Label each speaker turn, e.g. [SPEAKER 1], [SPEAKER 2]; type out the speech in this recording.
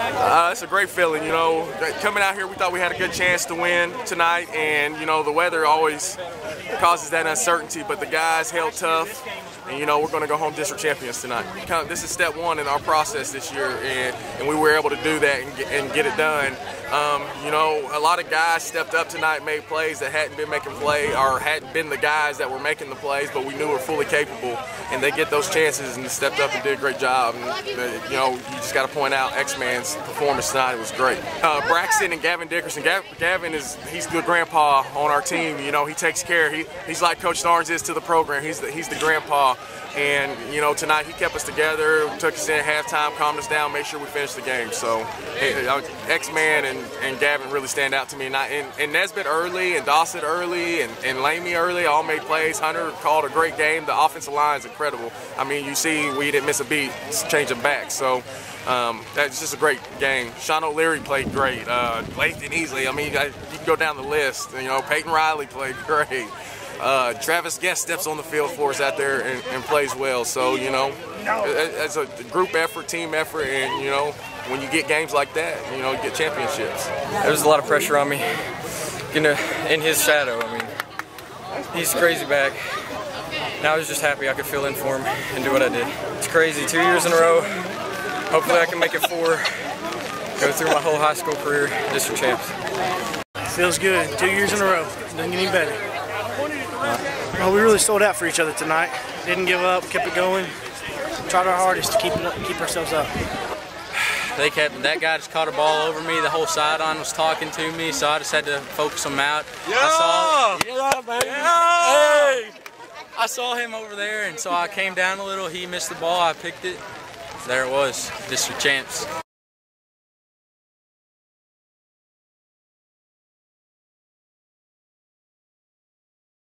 [SPEAKER 1] Uh, it's a great feeling, you know. Coming out here, we thought we had a good chance to win tonight, and you know the weather always causes that uncertainty. But the guys held tough, and you know we're going to go home district champions tonight. This is step one in our process this year, and, and we were able to do that and get, and get it done. Um, you know, a lot of guys stepped up tonight, made plays that hadn't been making play or hadn't been the guys that were making the plays, but we knew were fully capable, and they get those chances and stepped up and did a great job. And, uh, you know, you just got to point out X-Man's performance tonight it was great. Uh, Braxton and Gavin Dickerson. Gav Gavin is he's the grandpa on our team. You know, he takes care. He, he's like Coach Starnes is to the program. He's the, he's the grandpa. And you know, tonight he kept us together, took us in at halftime, calmed us down, made sure we finished the game. So, X-Man and, and Gavin really stand out to me. And, I, and, and Nesbitt early, and Dawson early, and, and Lamy early, all made plays. Hunter called a great game. The offensive line is incredible. I mean, you see, we didn't miss a beat, changing back. So. Um, that's just a great game. Sean O'Leary played great. Uh, Lathan Easley, I mean, you can go down the list. You know, Peyton Riley played great. Uh, Travis Guest steps on the field for us out there and, and plays well. So, you know, it's a group effort, team effort, and, you know, when you get games like that, you know, you get championships.
[SPEAKER 2] There was a lot of pressure on me you know, in his shadow. I mean, he's crazy back. Now I was just happy I could fill in for him and do what I did. It's crazy, two years in a row. Hopefully I can make it four. Go through my whole high school career, district champs.
[SPEAKER 3] Feels good. Two years in a row. Doesn't get any better. Well, we really sold out for each other tonight. Didn't give up, kept it going. Tried our hardest to keep it up, keep ourselves up.
[SPEAKER 4] They kept that guy just caught a ball over me. The whole sideline was talking to me, so I just had to focus him out.
[SPEAKER 1] Yeah,
[SPEAKER 4] I saw,
[SPEAKER 1] yeah, baby.
[SPEAKER 4] Yeah. Hey. I saw him over there, and so I came down a little. He missed the ball. I picked it. There it was, district champs.